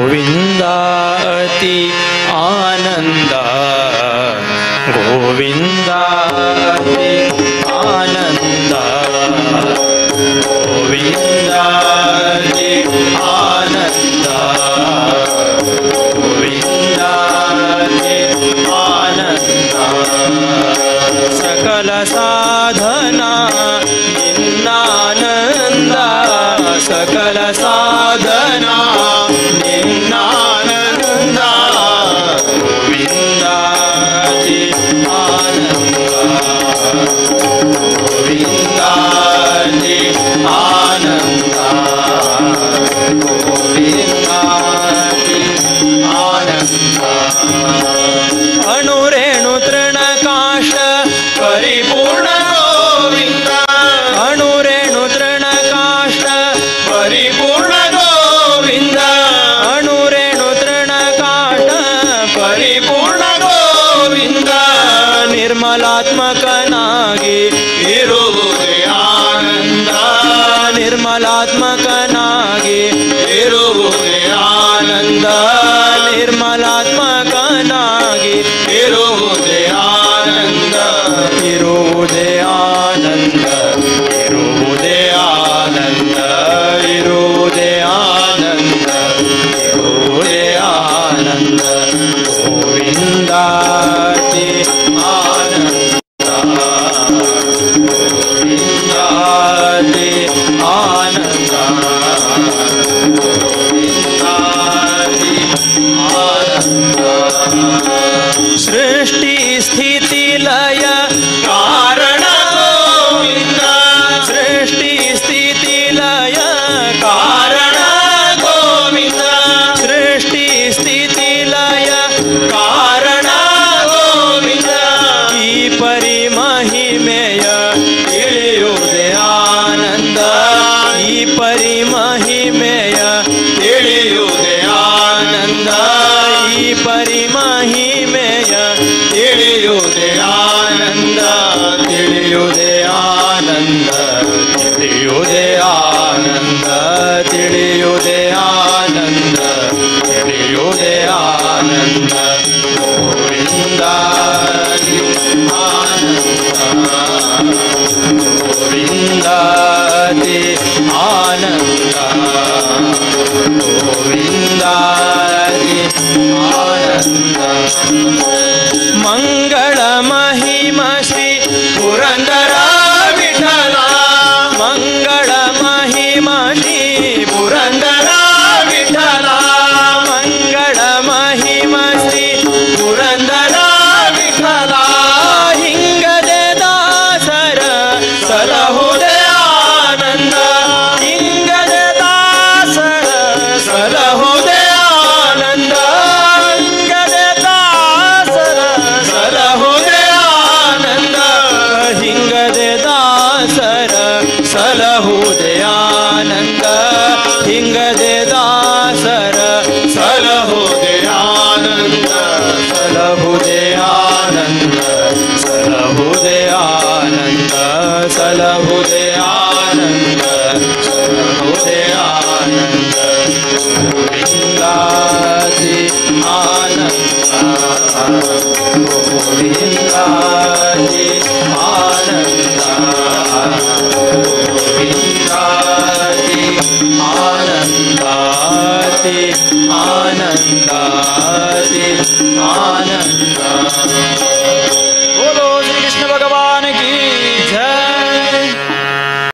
गोविन्दाति आनन्द। गोविन्दाति ನಿರ್ಮಲಾತ್ಮಕನಾಗಿ ಇರುವುದೇ ಆನಂದ ನಿರ್ಮಲಾತ್ಮಕನಾಗಿ ಇರುವುದೇ ಆನಂದ ನಿರ್ಮಲಾತ್ಮಕನಾಗಿ ಇರುವುದೇ ಆನಂದ ಇರುವುದೇ ಆನಂದ ಇರುವುದೇ ಆನಂದ ಇರುವುದೇ ಆನಂದ ಇರುವುದೇ ಆನಂದ सृष्टि स्थितिलय कारणमि सृष्टि स्थितिलय कारण भोमिता सृष्टि स्थितिलय कारणोमि ई परिमहिमेय इळियुदयानन्द परिमहिमे उदयानन्द परि विन्दादि आनन्दो। विन्दानि आनन्द। मङ्गलमहि चलहुदे आनंद चलहुदे आनंद। गोविंदाजी आनंद। गोविंदाजी आनंद गोविंदाजी आनंदाजी आनंदाजी